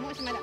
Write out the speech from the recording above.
もう島だ。